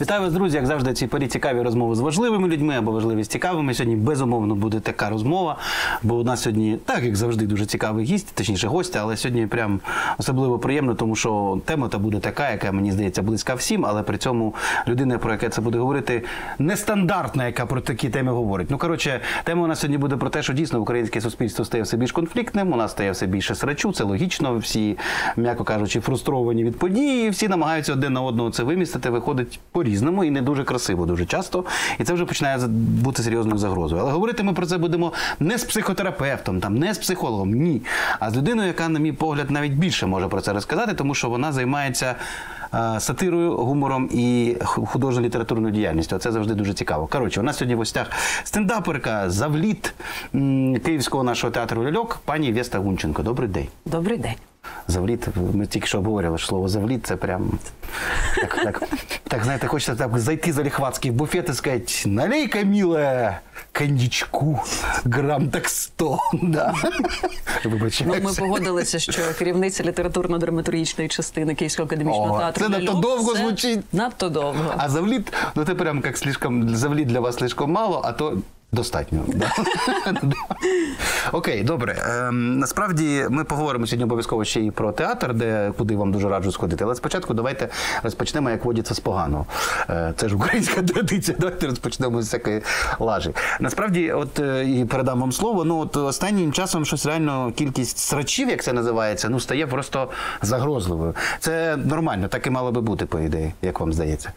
Вітаю вас, друзі. Як завжди, ці порі цікаві розмови з важливими людьми або важливі з цікавими. Сьогодні безумовно буде така розмова. Бо у нас сьогодні, так як завжди, дуже цікавий гість, точніше гостя, але сьогодні прям особливо приємно, тому що тема та буде така, яка мені здається близька всім, але при цьому людина, про яке це буде говорити, нестандартна, яка про такі теми говорить. Ну коротше, тема у нас сьогодні буде про те, що дійсно українське суспільство стає все більш конфліктним. У нас стає все більше срачу. Це логічно. Всі, м'яко кажучи, фрустровані від події. Всі намагаються один на одного це вимістити. Виходить по-різному і не дуже красиво, дуже часто. І це вже починає бути серйозною загрозою. Але говорити ми про це будемо не з психотерапевтом, там не з психологом, ні, а з людиною, яка, на мій погляд, навіть більше може про це розказати, тому що вона займається сатирою, гумором і художньо літературною діяльністю. Це завжди дуже цікаво. Коротше, у нас сьогодні в гостях стендаперка, завліт Київського нашого театру Ляльок, пані Веста Гунченко. Добрий день. Добрий день. Завліт, ми тільки що обговорювали, що слово завліт це прям так, так, так знаєте, хочеться так зайти за ліхватський буфет і сказати, налей-ка, милая, коньячку, грам так 100. Да. Ну, ми погодилися, що керівниця літературно-драматургічної частини Київського академічного О, театру це надто довго це звучить. Надто довго. А завліт, ну це прям як слишком, завліт для вас слишком мало, а то достатньо. Окей, добре. Ем, насправді ми поговоримо сьогодні обов'язково ще і про театр, де куди вам дуже раджу сходити. Але спочатку давайте розпочнемо, як водиться з поганого. Е, це ж українська традиція. Давайте розпочнемо з всякої лажі. Насправді, от е, і передам вам слово. Ну от останнім часом щось реально кількість срачів, як це називається, ну стає просто загрозливою. Це нормально, так і мало би бути, по ідеї, як вам здається.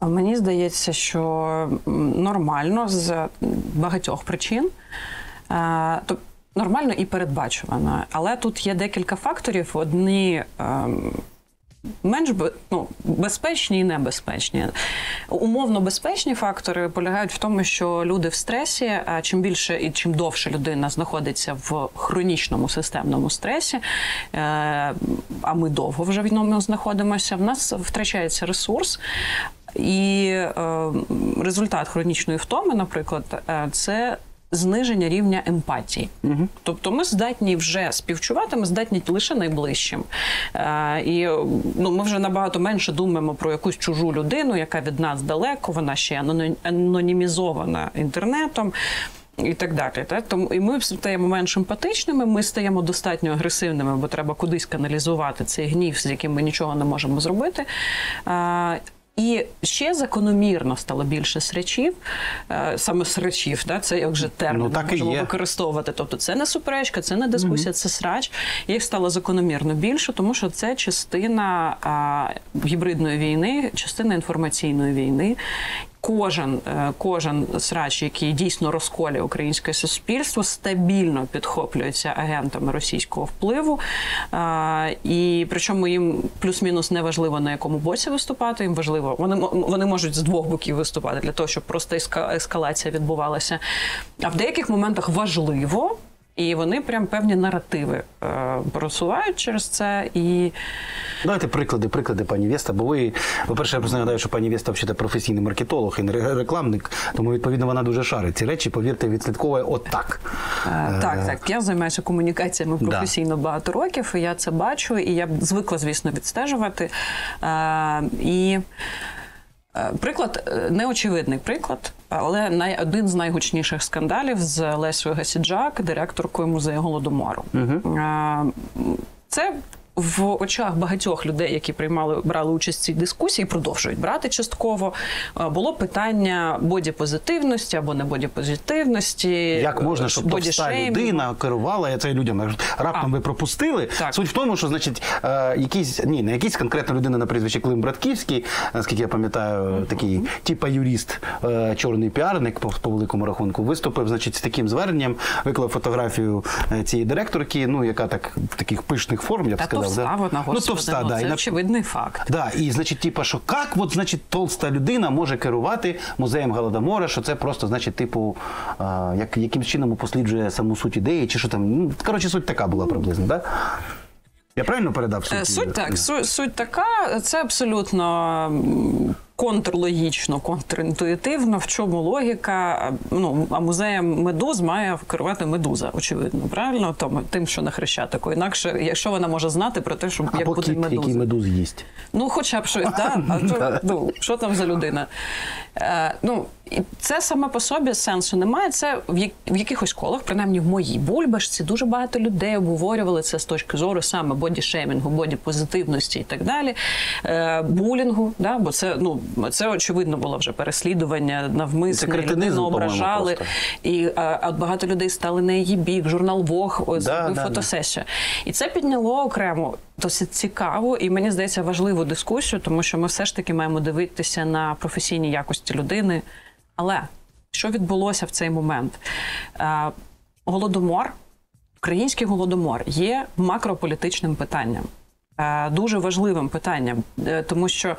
Мені здається, що нормально з багатьох причин. Е, нормально і передбачувано. Але тут є декілька факторів. Одні. ем, Менш ну, безпечні і небезпечні. Умовно безпечні фактори полягають в тому, що люди в стресі, чим більше і чим довше людина знаходиться в хронічному системному стресі, е, а ми довго вже в ньому знаходимося, в нас втрачається ресурс. І е, результат хронічної втоми, наприклад, е, це зниження рівня емпатії. Тобто ми здатні вже співчувати, ми здатні лише найближчим. Е, і ну, ми вже набагато менше думаємо про якусь чужу людину, яка від нас далеко, вона ще анонімізована інтернетом. І так далі, так? Тому і ми стаємо менш емпатичними, ми стаємо достатньо агресивними, бо треба кудись каналізувати цей гнів, з яким ми нічого не можемо зробити. І ще закономірно стало більше срачів, е, саме срачів, да? це як же термін Ну, так можемо є. використовувати. Тобто це не суперечка, це не дискусія, це срач. Їх стало закономірно більше, тому що це частина а, гібридної війни, частина інформаційної війни. Кожен, е, кожен срач, який дійсно розколює українське суспільство, стабільно підхоплюється агентами російського впливу. І причому їм плюс-мінус не важливо на якому боці виступати. Їм важливо, вони вони можуть з двох боків виступати для того, щоб просто ескалація відбувалася. А в деяких моментах важливо. І вони прям певні наративи е, просувають через це. І Давайте приклади, приклади, пані Веста. Бо ви, по-перше, я просто нагадаю, що пані Веста взагалі професійний маркетолог і не рекламник, тому відповідно вона дуже шарить. Ці речі, повірте, відслідковує отак. Е, Так, так. Я займаюся комунікаціями Да. професійно багато років, і я це бачу, і я звикла, звісно, відстежувати. Е, І е, приклад е, неочевидний приклад, але най, один з найгучніших скандалів з Лесою Гасіджак, директоркою музею голодомору. Угу. Це в очах багатьох людей, які приймали брали участь в цій дискусії, продовжують брати частково. е, Було питання бодіпозитивності або не бодіпозитивності. Як можна, щоб товста людина керувала я це людям? Раптом А. ви пропустили. Так. Суть в тому, що значить, е, якийсь ні, не якийсь конкретна людина на прізвище Клим Братківський, наскільки я пам'ятаю, такий типа юрист, е, чорний піарник по, по великому рахунку, виступив, значить, з таким зверненням, виклав фотографію е, цієї директорки, ну яка так в таких пишних форм, я б сказав. Товста да? вона, ну, товста, да. це очевидний факт. Да, і значить, типа, що як от, значить, толста людина може керувати музеєм Голодомора, що це просто, значить, типу, а, як, якимсь чином упосліджує саму суть ідеї, чи що там. Ну, коротше, суть така була приблизно, так? Да? Я правильно передав суть? Е, Суть так, суть, суть така, це абсолютно контрлогічно, контрінтуїтивно, в чому логіка. Ну, а музеєм медуз має керувати медуза, очевидно, правильно? Тому, тим, що на Хрещатику. Інакше, якщо вона може знати про те, що як буде кіт, медуза. який медуз їсть. Ну, хоча б щось, що, ну, що там за людина? Е, ну, і це саме по собі сенсу немає. Це в, як- в якихось колах, принаймні в моїй бульбашці, дуже багато людей обговорювали це з точки зору саме бодішеймінгу, бодіпозитивності і так далі, е, булінгу, да? бо це, ну, це очевидно було вже переслідування навмисне, людину ображали. просто. І е, а багато людей стали на її бік. Журнал Вог Да, зробив да, да. фотосесію. І це підняло окремо досить цікаву і мені здається важливу дискусію, тому що ми все ж таки маємо дивитися на професійні якості людини. Але що відбулося в цей момент? Е, голодомор, український голодомор є макрополітичним питанням, е, дуже важливим питанням, е, тому що.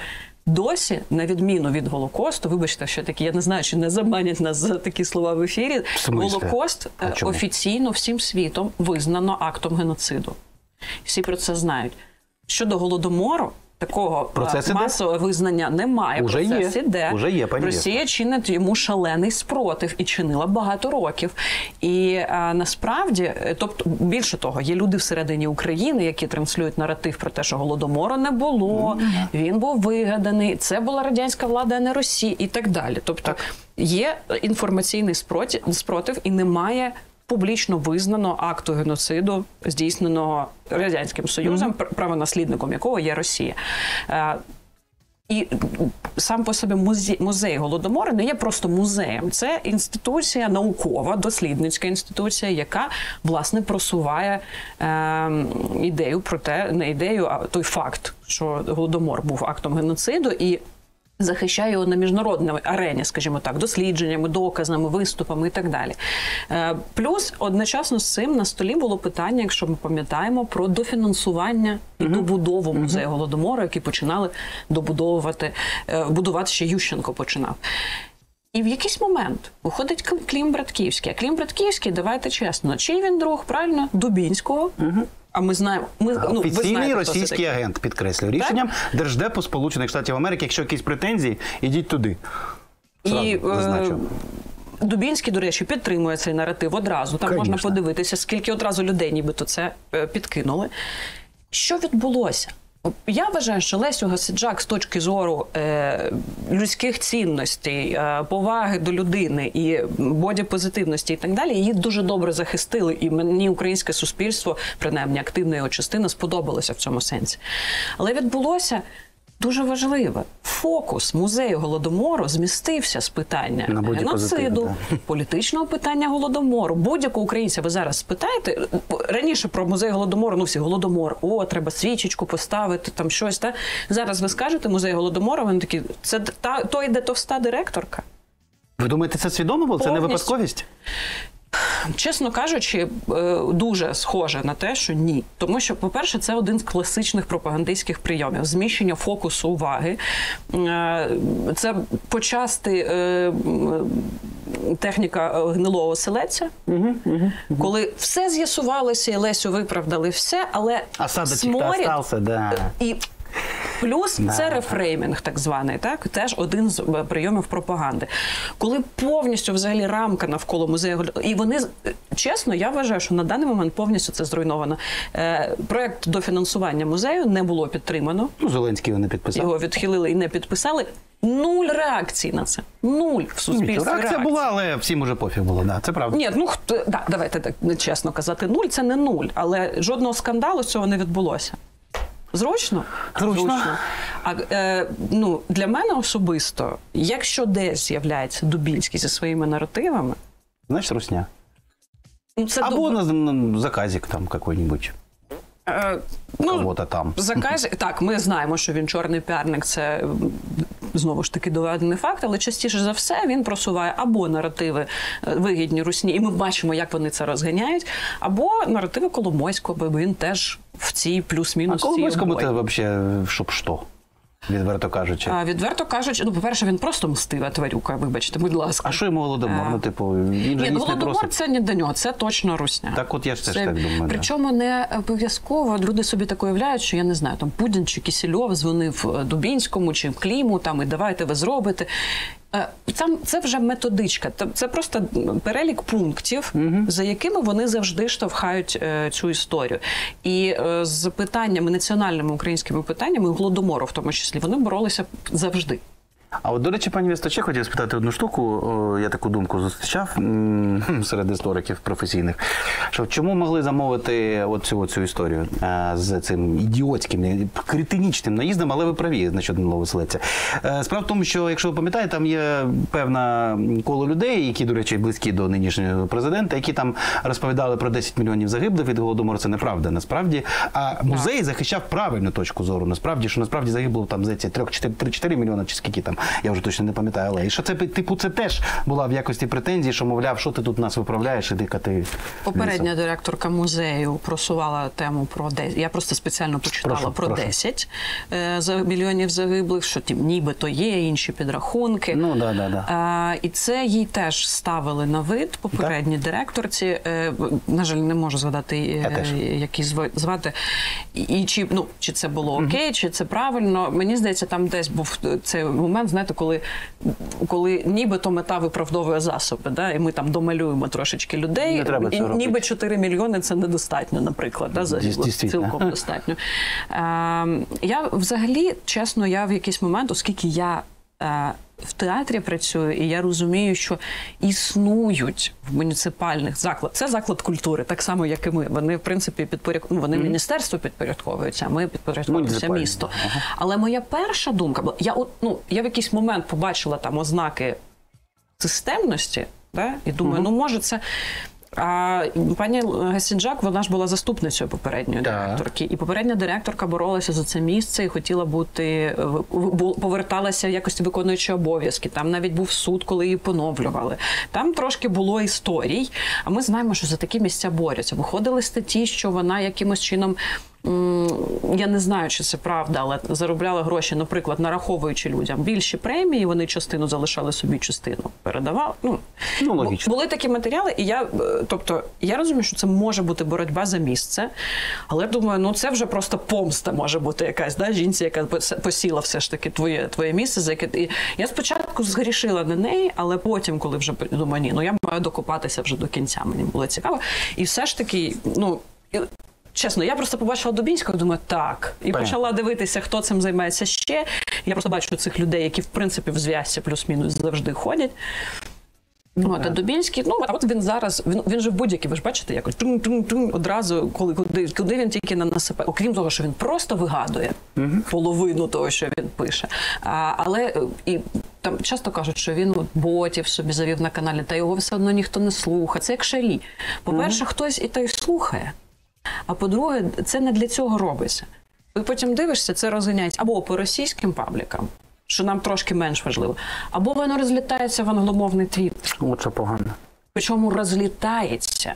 Досі, на відміну від Голокосту, вибачте, що такі, я не знаю, чи не заманять нас за такі слова в ефірі. Голокост офіційно всім світом визнано актом геноциду. Всі про це знають. Щодо голодомору, такого е, Процес іде? масового визнання немає. Уже Процес є. іде. Уже є, пані Росія чинить йому шалений спротив і чинила багато років. І е, насправді, е, тобто, більше того, є люди всередині України, які транслюють наратив про те, що голодомору не було, він був вигаданий, це була радянська влада, а не Росія, і так далі. Тобто є інформаційний спротив, спротив і немає. Публічно визнано акту геноциду, здійсненого радянським союзом, пр- правонаслідником якого є Росія. Е, і сам по собі музей, музей голодомору не є просто музеєм. Це інституція наукова, дослідницька інституція, яка власне просуває е, ідею про те, не ідею, а той факт, що голодомор був актом геноциду і. Захищає його на міжнародній арені, скажімо так, дослідженнями, доказами, виступами і так далі. Е, Плюс одночасно з цим на столі було питання, якщо ми пам'ятаємо, про дофінансування і добудову музею голодомору, який починали добудовувати, е, будувати ще Ющенко починав. І в якийсь момент виходить Клім Братківський. А Клім Братківський, давайте чесно, чий він друг, правильно? Дубінського. А ми знаємо, ми ну, Офіційний знаєте, російський агент підкреслюю рішенням Держдепу Сполучених Штатів Америки. Якщо якісь претензії, ідіть туди. І зазначу. е, Дубінський, до речі, підтримує цей наратив одразу. Там можна подивитися, скільки одразу людей нібито це е, підкинули. Що відбулося? Я вважаю, що Лесю Гасиджак з точки зору е, людських цінностей, е, поваги до людини і бодіпозитивності і так далі, її дуже добре захистили. І мені українське суспільство, принаймні активна його частина, сподобалося в цьому сенсі. Але відбулося дуже важливе. Фокус музею голодомору змістився з питання На геноциду, політичного питання голодомору. Будь-якого українця ви зараз спитаєте раніше про музей голодомору. Ну всі голодомор. О, треба свічечку поставити, там щось. Та зараз ви скажете музей голодомору. Вони такі, це та той, де товста директорка. Ви думаєте, це свідомо було? Це не випадковість? Чесно кажучи, е, дуже схоже на те, що ні. Тому що, по-перше, це один з класичних пропагандистських прийомів зміщення фокусу уваги. Е, Це почасти е, техніка гнилого селеця, коли все з'ясувалося, і Лесю виправдали все, але сморід да. і плюс це рефреймінг, так званий, так теж один з е, прийомів пропаганди. Коли повністю взагалі рамка навколо музею і вони е, чесно, я вважаю, що на даний момент повністю це зруйновано. Е, проект дофінансування музею не було підтримано. Ну, Зеленський його не підписав. Його відхилили і не підписали. Нуль реакцій на це. Нуль в Ні, суспільстві. реакція реакцій. була, але всім уже пофіг було. Да, це правда. Ні, ну хто да, давайте так чесно казати, нуль це не нуль, але жодного скандалу з цього не відбулося. Зручно? Зручно. А е, ну, для мене особисто, якщо десь з'являється Дубінський зі своїми наративами, Значить, русня. ну це Або на, на заказик там какой-нибудь. е, ну, Кого-то там. Заказ так, ми знаємо, що він чорний піарник, це знову ж таки доведений факт, але частіше за все він просуває або наративи е, вигідні русні, і ми бачимо, як вони це розганяють, або наративи Коломойського, бо він теж в цій плюс-мінус. А Коломойському це взагалі, щоб що? Відверто кажучи. А, відверто кажучи, ну, по-перше, він просто мстива тварюка, вибачте, будь ласка. А що йому Володимир? Ну, типу, він же Ні, ну не це не до нього, це точно русня. Так от я ж теж Це- так думаю. Причому не обов'язково люди собі так уявляють, що я не знаю, там Путін чи Кісільов дзвонив е, Дубінському чи Кліму, там і давайте ви зробите. Е, Там це вже методичка. Це просто перелік пунктів, за якими вони завжди штовхають е, цю історію. І е, з питаннями, національними українськими питаннями, голодомору в тому числі, вони боролися завжди. А от, до речі, пані Вісточе, хотів спитати одну штуку. Я таку думку зустрічав серед істориків професійних. Що чому могли замовити оцю, цю історію е, з цим ідіотським, критинічним наїздом, але ви праві насчет минулого селеця. Е, Справа в тому, що якщо ви пам'ятаєте, там є певна коло людей, які, до речі, близькі до нинішнього президента, які там розповідали про 10 мільйонів загиблих від голодомору. Це неправда. Насправді, а музей захищав правильну точку зору. Насправді, що насправді загибло там здається 3-4 мільйони чи скільки там, я вже точно не пам'ятаю. Але і що це типу, це теж була в якості претензії, що мовляв, що ти тут нас виправляєш, іди кати. Попередня директорка музею просувала тему про 10. Я просто спеціально почитала Прошу, про прошу. 10 е, за мільйонів загиблих, що ті, нібито є інші підрахунки. Ну, да, да, да. А, і це їй теж ставили на вид попередній директорці. Е, на жаль, не можу згадати, е, як її зва- звати. І, і чи, ну, чи це було окей, чи це правильно. Мені здається, там десь був цей момент, знаєте, коли, коли нібито мета виправдовує засоби, да? і ми там домалюємо трошечки людей. І ніби робити. 4 мільйони це недостатньо, наприклад. Да, за Цілком достатньо. Е, я взагалі, чесно, я в якийсь момент, оскільки я. Е, В театрі працюю, і я розумію, що існують в муніципальних закладах. Це заклад культури, так само, як і ми. Вони, в принципі, підпоряд... ну, вони міністерству підпорядковуються, а ми підпорядковуємося місто. ага. Але моя перша думка була, я ну я в якийсь момент побачила там ознаки системності, да? і думаю, ну може це. А пані Гасінджак, вона ж була заступницею попередньої Так. директорки, і попередня директорка боролася за це місце і хотіла бути бу- поверталася в якості виконуючої обов'язки. Там навіть був суд, коли її поновлювали. Там трошки було історій. А ми знаємо, що за такі місця борються. Виходили статті, що вона якимось чином. Я не знаю, чи це правда, але заробляла гроші, наприклад, нараховуючи людям більші премії, вони частину залишали собі, частину передавали. Ну, Ну, логічно. були такі матеріали, і я, е, тобто, я розумію, що це може бути боротьба за місце, але думаю, ну це вже просто помста може бути якась да, жінці, яка посіла все ж таки твоє, твоє місце, за яке і я спочатку згрішила на неї, але потім, коли вже думаю, ні, ну я маю докопатися вже до кінця. Мені було цікаво. І все ж таки, ну. Чесно, я просто побачила Дубінського, думаю, так. І Понятно. почала дивитися, хто цим займається ще. Я просто бачу цих людей, які в принципі в зв'язці плюс-мінус завжди ходять. Ну, от, а Дубінський, ну а от він зараз, він, він же будь-який, ви ж бачите, якось тун-тун-тун, одразу, коли куди, куди він тільки не насипає. Окрім того, що він просто вигадує половину того, що він пише. А, але е, і там часто кажуть, що він от ботів собі завів на каналі, та його все одно ніхто не слухає. Це як шарі. По-перше, хтось і той слухає. А по-друге, це не для цього робиться. І потім дивишся, це розганяється або по російським паблікам, що нам трошки менш важливо, або воно розлітається в англомовний твіт. О, це погано. Причому розлітається.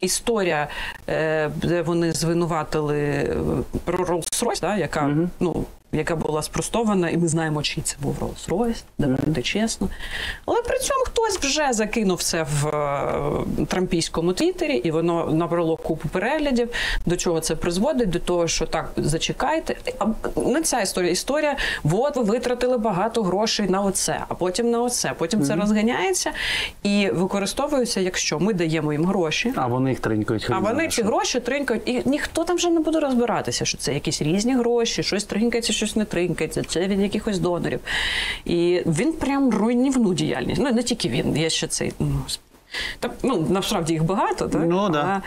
Історія, е, де вони звинуватили е, про Rolls-Royce, да, яка, ну, яка була спростована, і ми знаємо, чий це був Rolls-Royce, давайте чесно. Але при цьому хтось вже закинув це в е, трампійському твіттері, і воно набрало купу переглядів. До чого це призводить? До того, що так, зачекайте. А не ця історія. Історія, от ви витратили багато грошей на оце, а потім на оце. Потім це розганяється і використовується, якщо ми даємо їм гроші. А вони їх тринькають. А вони ці гроші тринкають, і ніхто там вже не буде розбиратися, що це якісь різні гроші, щось тринкається, щось не тринкається, це від якихось донорів. І він прям руйнівну діяльність. Ну не тільки він, є ще цей. Ну, та, ну, насправді їх багато, так? Ну, да.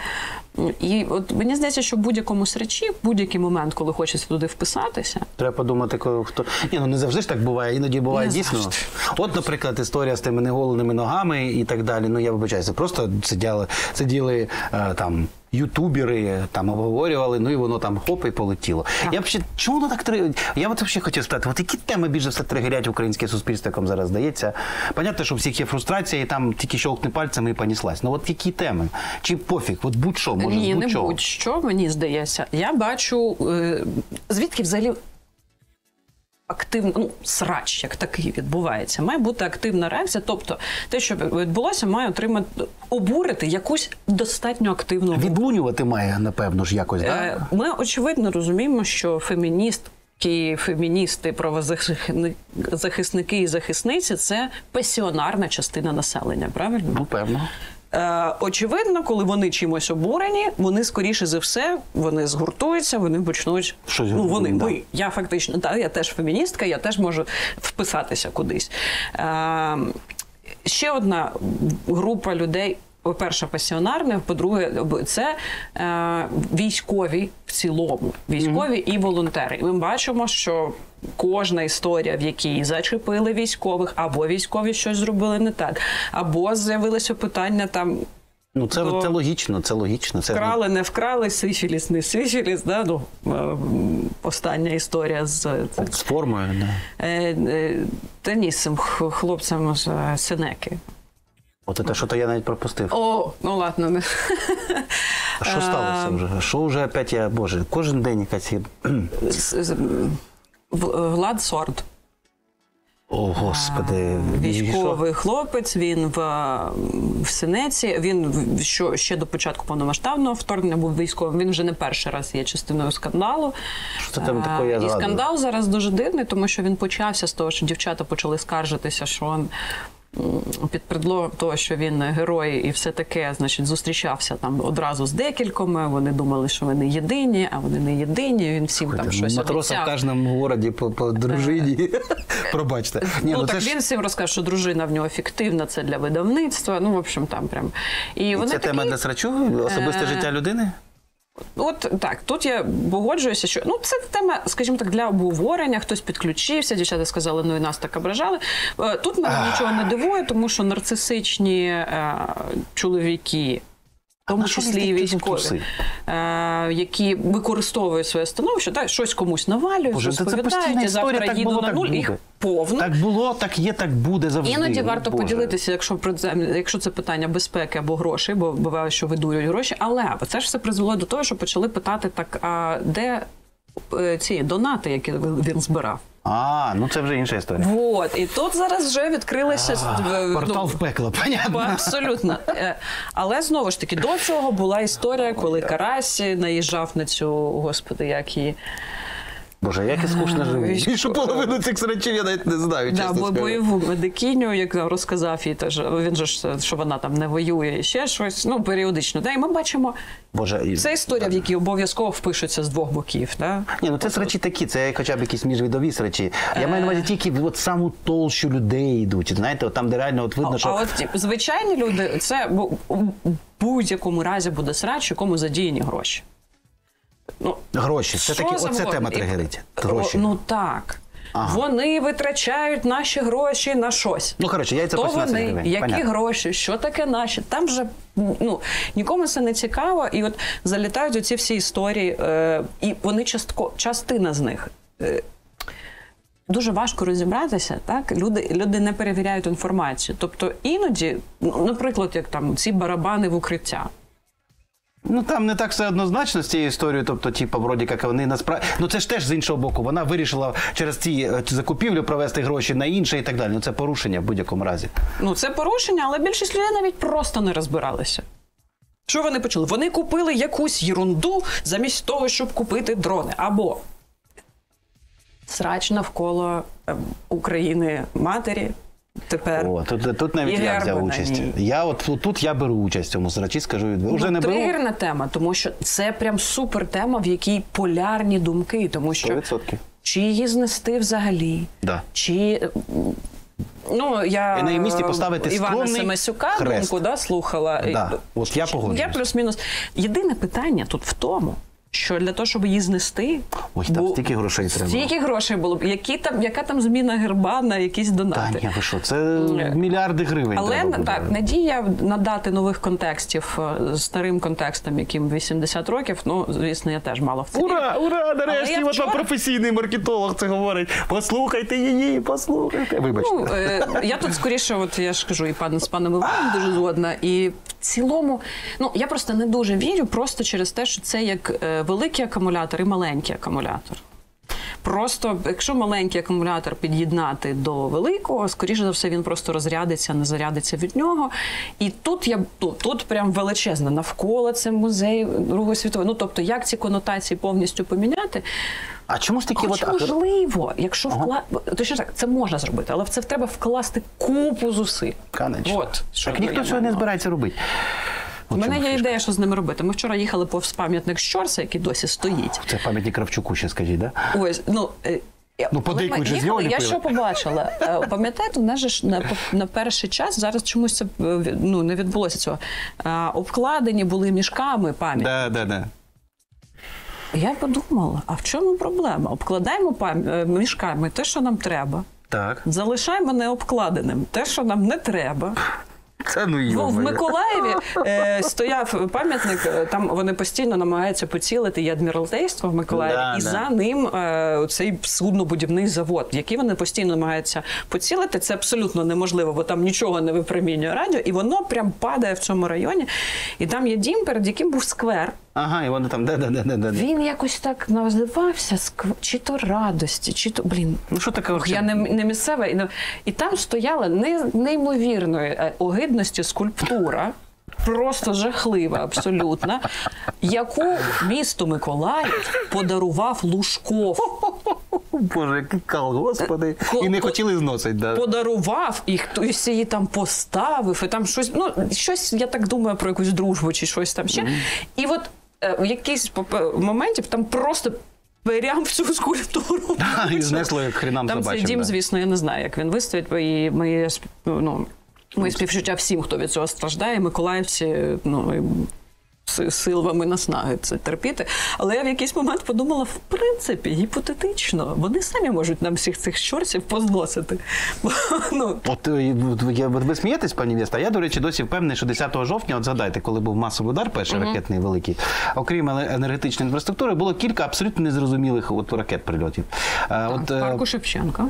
Але, і от мені здається, що в будь-якому срачі, в будь-який момент, коли хочеться туди вписатися, Треба подумати, коли хто. Ні, ну не завжди ж так буває, іноді буває Не дійсно. завжди. От, наприклад, історія з тими неголеними ногами і так далі. Ну я вибачаюся, просто сиділи, сиділи е, там. Ютубери там обговорювали, ну і воно там хоп і полетіло. Я б ще чому воно так три? Я от взагалі хотів спитати, от які теми більше все тригерять українське суспільство, яким зараз здається? Понятно, що у всіх є фрустрація, і там тільки щолкни пальцями і поніслась. Ну от які теми? Чи пофіг? От будь-що, може, ні, з не будь-чого. будь-що, мені здається. Я бачу, е, звідки взагалі активна, ну, срач, як такий відбувається, має бути активна реакція. Тобто, те, що відбулося, має отримати обурити якусь достатньо активну групу. Відлунювати має, напевно ж, якось, так? Е, Ми очевидно розуміємо, що феміністки, феміністи, правозахисники і захисниці це пасіонарна частина населення, правильно? Ну, певно. Е, очевидно, коли вони чимось обурені, вони скоріше за все вони згуртуються, вони почнуть. Щось ну вони да. ми. Я фактично та я теж феміністка, я теж можу вписатися кудись. Е, ще одна група людей. По-перше, пасіонарних, по-друге, це е, військові в цілому, військові і волонтери. Ми бачимо, що кожна історія, в якій зачепили військових, або військові щось зробили не так, або з'явилося питання там. Ну, це, це логічно, це логічно. Це, Вкрали, не вкрали, сифіліс, не сифіліс. Да? Ну, е, остання історія з З формою, да. е, е, та ні, з цим хлопцем з Сенеки. От це що то я навіть пропустив. О, ну ладно. Не. А що сталося вже? Що вже опять я, боже, кожен день якась Влад Сорд. О, господи. Військовий хлопець, він в, в Синеці. Він що ще до початку повномасштабного вторгнення був військовим. Він вже не перший раз є частиною скандалу. Що там Е, таке, я І згадую? скандал зараз дуже дивний, тому що він почався з того, що дівчата почали скаржитися, що під предлогом того, що він герой і все таке, значить, зустрічався там одразу з декількома. Вони думали, що вони єдині, а вони не єдині. Він всім там щось Матроса в кожному городі по, по дружині. Пробачте. Ні, ну, ну, так ж він всім розкаже, що дружина в нього фіктивна, це для видавництва. Ну, в общем, там прям. І вони це такі, тема для срачу, особисте Е, життя людини. От так, тут я погоджуюся, що ну це тема, скажімо так, для обговорення. Хтось підключився, дівчата сказали, ну і нас так ображали. Е, Тут мене нічого не дивує, тому що нарцисичні е, чоловіки. Тому що числі і військові, е, які використовують своє становище, так, щось комусь навалюють, Боже, розповідають, і завтра так їду було, на нуль, їх повно. Так було, так є, так буде завжди. Іноді варто Боже. поділитися, якщо про якщо це питання безпеки або грошей, бо буває, що видурюють гроші. Але це ж все призвело до того, що почали питати так: а де е, ці донати, які він збирав? А, ну це вже інша історія. Вот і тут зараз вже відкрилися е, Портал в пекло, понятно. Абсолютно. Е, Але знову ж таки, до цього була історія, коли Карась наїжджав на цю, господи, як її. Боже, як я скучно живу. військо- Більшу половину цих срачів я навіть не знаю, Да, чесно бо бойову медикиню, як розказав їй теж, він же ж що вона там не воює і ще щось. Ну, періодично. Да, і ми бачимо, Боже, це історія, в якій обов'язково впишуться з двох боків. Да? Ні, ну це срачі такі, це хоча б якісь міжвідові срачі. Я маю на Е. увазі тільки в от саму толщу людей йдуть. Знаєте, от там, де реально от видно, А, що а от звичайні люди, це у будь-якому разі буде срач, якому задіяні гроші. Ну, гроші. Це такі, оце тема тригерить. Гроші. Ну так. Ага. Вони витрачають наші гроші на щось. Ну, коротше, яйця То по 17 вони, гривень. які Понятно. гроші, що таке наші? Там вже ну нікому це не цікаво, і от залітають оці всі історії, е, і вони частко частина з них. Е, Дуже важко розібратися, так люди, люди не перевіряють інформацію. Тобто іноді, ну, наприклад, як там ці барабани в укриття. Ну там не так все однозначно з цією історією. Тобто, типу, вроді як вони насправді. Ну це ж теж з іншого боку. Вона вирішила через ці е, закупівлю провести гроші на інше і так далі. Ну це порушення в будь-якому разі. Ну, це порушення, але більшість людей навіть просто не розбиралися. Що вони почали? Вони купили якусь єрунду замість того, щоб купити дрони. Або срач навколо ем, України матері. Тепер О, тут, тут навіть І я взяв участь. Я от тут, тут я беру участь в цьому срачі, скажу. Уже ну, не беру. тригерна тема, тому що це прям супер тема, в якій полярні думки, тому що 100%. чи її знести взагалі, Да. чи. Ну, я І на її місці поставити Івана Семесюка хрест. думку да, слухала. Да. От я погоджуюсь. Я плюс-мінус. Єдине питання тут в тому, що для того, щоб її знести, Ой, там бу- стільки грошей треба. стільки грошей було б. Які там, яка там зміна герба на якісь Та донати? ні, ви що, це мільярди гривень. Але треба буде. так, надія надати нових контекстів е, старим контекстам, яким 80 років. Ну, звісно, я теж мало в це. Ура, ура! Нарешті от вчора- професійний маркетолог це говорить. Послухайте її, послухайте. Вибачте. Ну, е, я тут скоріше, от я ж кажу, і пан з паном Іваном дуже згодна. І в цілому, ну я просто не дуже вірю, просто через те, що це як е, великий акумулятор і маленький акумулятор. Просто, якщо маленький акумулятор під'єднати до великого, скоріше за все, він просто розрядиться, не зарядиться від нього. І тут я тут, тут прям величезне навколо це музей Другої світової. Ну тобто, як ці конотації повністю поміняти? А чому ж такі Хоч от можливо, якщо вкла... точніше так, це можна зробити, але в це треба вкласти купу зусиль. От, що так ніхто цього не збирається робити. У мене є фішка. ідея, що з ними робити. Ми вчора їхали повз пам'ятник Щорса, який досі стоїть. Це пам'ятник Кравчуку ще скажіть, да? Ось, ну. е, Ну, подейкують же з нього Я що побачила? Е, Пам'ятаєте, у нас же ж на, на перший час зараз чомусь це е, ну, не відбулося цього. Е, Обкладені були мішками пам'ять. Да, да, да. Я подумала, а в чому проблема? Обкладаємо мішками те, що нам треба. Так. Залишаємо необкладеним те, що нам не треба. Це ну В, в. Миколаєві е, стояв пам'ятник. е, Там вони постійно намагаються поцілити і адміралтейство в Миколаєві, Да, і да. за ним е, цей суднобудівний завод, який вони постійно намагаються поцілити. Це абсолютно неможливо, бо там нічого не випромінює радіо, і воно прям падає в цьому районі. І там є дім, перед яким був сквер. Ага, і вони там, да. Він якось так називався скв... чи то радості, чи то блін. Ну що таке? Я не, не місцева, і, не- і там стояла не, неймовірної е, огидності скульптура. Просто жахлива, абсолютно, яку місту Миколаїв подарував Лужков. Боже, який кал, господи. Ко- І не ко- хотіли зносити, да. Подарував, і хтось її там поставив, і там щось, ну, щось, я так думаю, про якусь дружбу чи щось там ще. І от е, в якийсь поп- моменті там просто прям всю скульптуру. Да, і знесло, як хрінам Там цей дім, да. звісно, я не знаю, як він вистоїть, і ми, ну, ми співчуття всім, хто від цього страждає. Миколаївці, ну, силами наснаги це терпіти. Але я в якийсь момент подумала, в принципі, гіпотетично, вони самі можуть нам всіх цих чортів позносити. Ну, От е, я- ви смієтесь, пані Вєста? Я, до речі, досі впевнений, що 10 жовтня, от згадайте, коли був масовий удар, перший ракетний великий, окрім енергетичної інфраструктури, було кілька абсолютно незрозумілих от, ракет прильотів. Е, от, в е, парку Шевченка.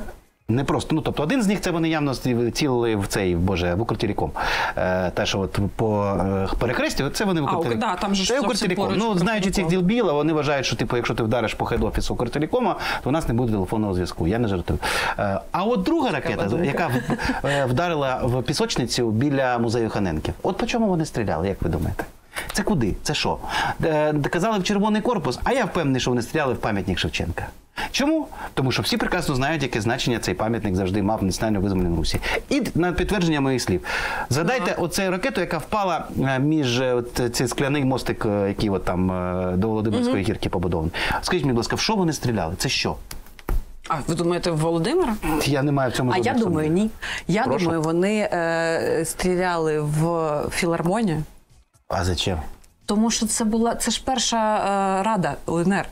Не просто, ну тобто один з них це вони явно цілили в цей боже в Укртелеком. Е, те, що от по е, перехресті, це вони в А, да, там же це Укртелеком. Ну, знаючи цих ділбіла, вони вважають, що типу, якщо ти вдариш по хед-офісу Укртелекома, то у нас не буде телефонного зв'язку. Я не жартую. Е, а от друга ракета, яка в- е, вдарила в пісочницю біля музею Ханенків. От по чому вони стріляли, як ви думаєте? Це куди? Це що? Е, Казали в червоний корпус, а я впевнений, що вони стріляли в пам'ятник Шевченка. Чому? Тому що всі прекрасно знають, яке значення цей пам'ятник завжди мав національно визвольній Русі. І на підтвердження моїх слів. Згадайте оцю ракету, яка впала е, між е, от, цей скляний мостик, е, який от там е, до Володимирської гірки побудований. Скажіть мені, будь ласка, в що вони стріляли? Це що? А ви думаєте, в Володимира? Я не маю в цьому А я думаю, ні. Я Прошу. думаю, вони е, стріляли в філармонію. А зачем? Тому що це була це ж перша е, рада УНР.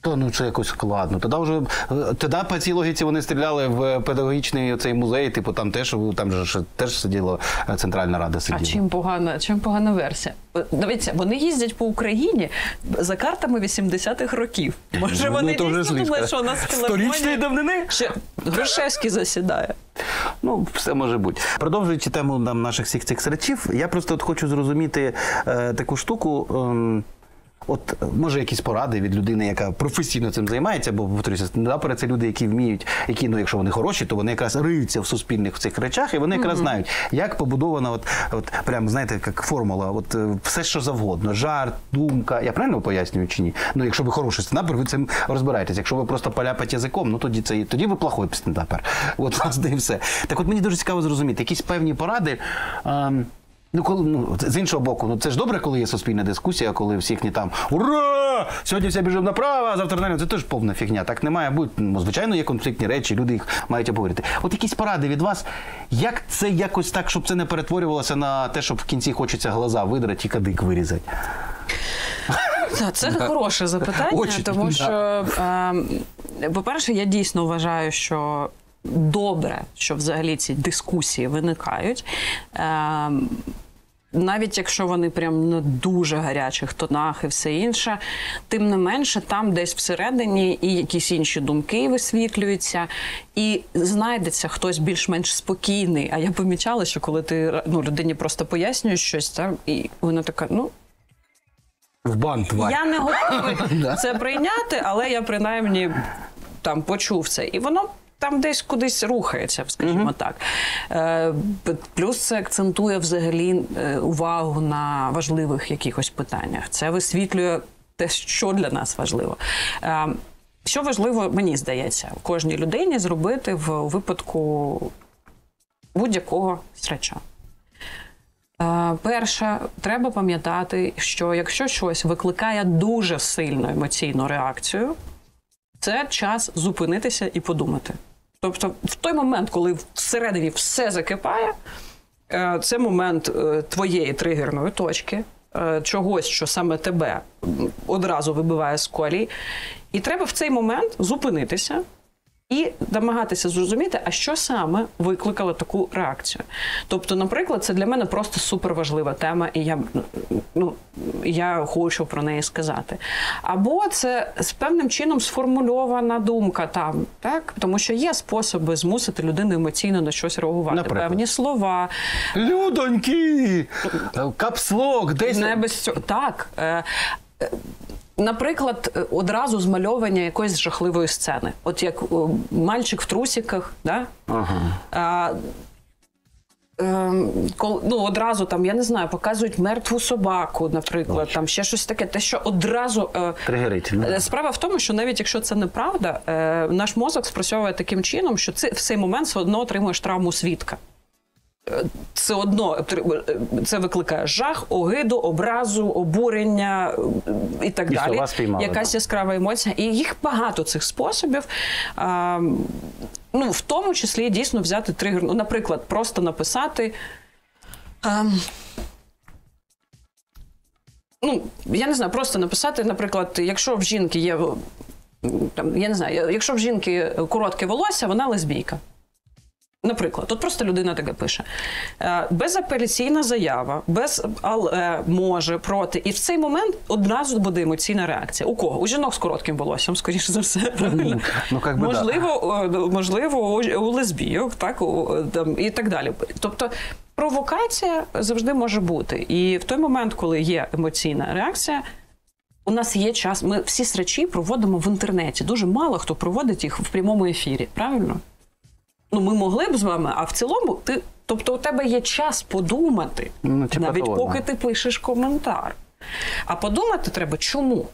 То ну це якось складно. Тоді вже е, тоді по цій логіці вони стріляли в педагогічний цей музей, типу там теж там же теж сиділа е, Центральна Рада А сиділа. чим погана, чим погана версія? Е, Дивіться, вони їздять по Україні за картами 80-х років. Може, Ну, вони вже дійсно думають, що у нас Сторічної філармонія давнини? ще Грушевський засідає. Ну, все може бути. Продовжуючи тему нам, наших всіх цих серчів, я просто от хочу зрозуміти е, таку штуку. ем, От може якісь поради від людини, яка професійно цим займається, бо повторюся, стендапери це люди, які вміють, які ну, якщо вони хороші, то вони якраз риються в суспільних в цих речах, і вони якраз знають, як побудована, от, от прям знаєте, як формула, от е, все, що завгодно, жарт, думка. Я правильно пояснюю чи ні? Ну, якщо ви хороший стендапер, ви цим розбираєтесь. Якщо ви просто поляпать язиком, ну тоді це тоді ви плохой стендапер. От власне і все. Так, от мені дуже цікаво зрозуміти, якісь певні поради. ем, Ну, коли ну з іншого боку, ну це ж добре, коли є суспільна дискусія, коли всіх не там ура! Сьогодні все біжимо направо, а завтра наліво. Це теж повна фігня. Так не має бути. Ну, звичайно, є конфліктні речі, люди їх мають обговорити. От якісь поради від вас, як це якось так, щоб це не перетворювалося на те, щоб в кінці хочеться глаза видрати і кадик вирізати. Так, це хороше запитання, тому да. що, е, по-перше, я дійсно вважаю, що добре, що взагалі ці дискусії виникають. Е, навіть якщо вони прям на дуже гарячих тонах і все інше, тим не менше, там десь всередині і якісь інші думки висвітлюються, і знайдеться хтось більш-менш спокійний. А я помічала, що коли ти ну, людині просто пояснюєш щось, так, і вона така, ну В бан, тварь. Я не готовий це прийняти, але я принаймні там почув це. І воно. Там десь кудись рухається, скажімо так. Е, плюс це акцентує взагалі е, увагу на важливих якихось питаннях. Це висвітлює те, що для нас важливо. Е, що важливо, мені здається, кожній людині зробити в випадку будь-якого срача. Перше, треба пам'ятати, що якщо щось викликає дуже сильну емоційну реакцію, це час зупинитися і подумати. Тобто, в той момент, коли всередині все закипає, е, це момент е, твоєї тригерної точки, е, чогось, що саме тебе одразу вибиває з колій. І треба в цей момент зупинитися і намагатися зрозуміти, а що саме викликало таку реакцію. Тобто, наприклад, це для мене просто суперважлива тема, і я, ну, я хочу про неї сказати. Або це з певним чином сформульована думка там, так? тому що є способи змусити людину емоційно на щось реагувати. Наприклад? Певні слова, Людоньки! Капслок, десь. не без цього. Так. Е, е, Наприклад, е, одразу змальовування якоїсь жахливої сцени. От як мальчик в трусіках, да? Ага. А, ем, кол- ну, одразу там, я не знаю, показують мертву собаку, наприклад, там ще щось таке. Те, що одразу. е, Тригерить. Е, Справа в тому, що навіть якщо це неправда, е, наш мозок спрацьовує таким чином, що це в цей момент все одно отримуєш травму свідка. Все одно це викликає жах, огиду, образу, обурення е, і так І далі. спіймали, Якась яскрава емоція. І їх багато цих способів. А, ну, в тому числі дійсно взяти тригер. Ну, наприклад, просто написати. ем, ну, я не знаю, просто написати, наприклад, якщо в жінки є там, я не знаю, якщо в жінки коротке волосся, вона лесбійка. Наприклад, тут просто людина таке пише: Е, безапеляційна заява, без але може проти. І в цей момент одразу буде емоційна реакція. У кого? У жінок з коротким волоссям, скоріше за все, правильно? Ну, как би, можливо, е, можливо, у, у лесбійок, так у, е, там, і так далі. Тобто провокація завжди може бути. І в той момент, коли є емоційна реакція. У нас є час. Ми всі срачі проводимо в інтернеті. Дуже мало хто проводить їх в прямому ефірі. Правильно? Ну, ми могли б з вами, а в цілому, ти, тобто, у тебе є час подумати, Ну, типа навіть того, поки да. ти пишеш коментар. А подумати треба чому?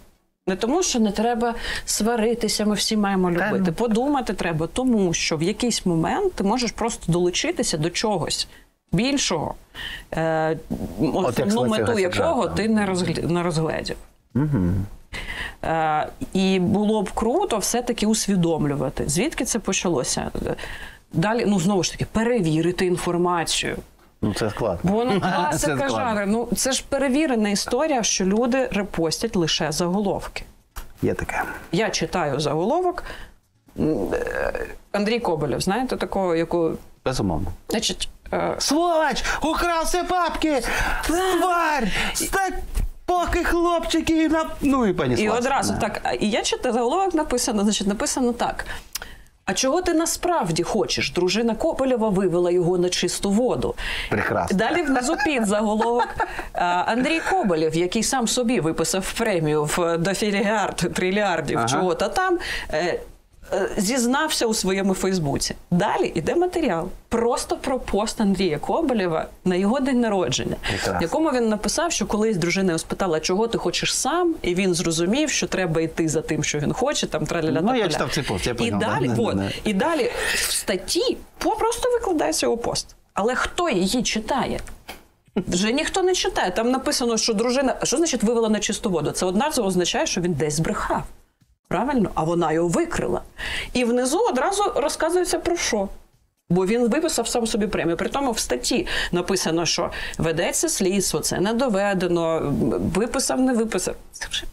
Не тому, що не треба сваритися, ми всі маємо любити. ну. Подумати треба, тому що в якийсь момент ти можеш просто долучитися до чогось більшого, е, основну мету якого ти не, розгля... не розгледів. Е, і було б круто все-таки усвідомлювати, звідки це почалося. Далі, ну знову ж таки, перевірити інформацію. Ну це складно. Бо ну, Це класика жанру. Ну це ж перевірена історія, що люди репостять лише заголовки. Є таке. Я читаю заголовок. Е, Андрій Коболєв, знаєте такого, яку. Безумовно. Значить, е, Сволоч! Украв все бабки! Тварь! Стать поки хлопчики на. Ну і пані І одразу так. І я читаю заголовок написано, значить, написано так. А чого ти насправді хочеш? Дружина Кополєва вивела його на чисту воду. Прекрасно. Далі внизу під заголовок Андрій Коболєв, який сам собі виписав премію в до філіард трильярдів Ага. чого-то там. Е, Зізнався у своєму Фейсбуці. Далі йде матеріал просто про пост Андрія Коболєва на його день народження, Прекрасно. в якому він написав, що колись дружина його спитала, чого ти хочеш сам, і він зрозумів, що треба йти за тим, що він хоче. Там траля Ну, я читав цей пост, я і поняв, далі, да, от, і далі в статті просто викладається його пост. Але хто її читає? Вже ніхто не читає. Там написано, що дружина. Що значить вивела на чисту воду? Це одразу означає, що він десь збрехав. Правильно? А вона його викрила. І внизу одразу розказується про що. Бо він виписав сам собі премію. При тому в статті написано, що ведеться слідство, це не доведено, виписав, не виписав. Це вже.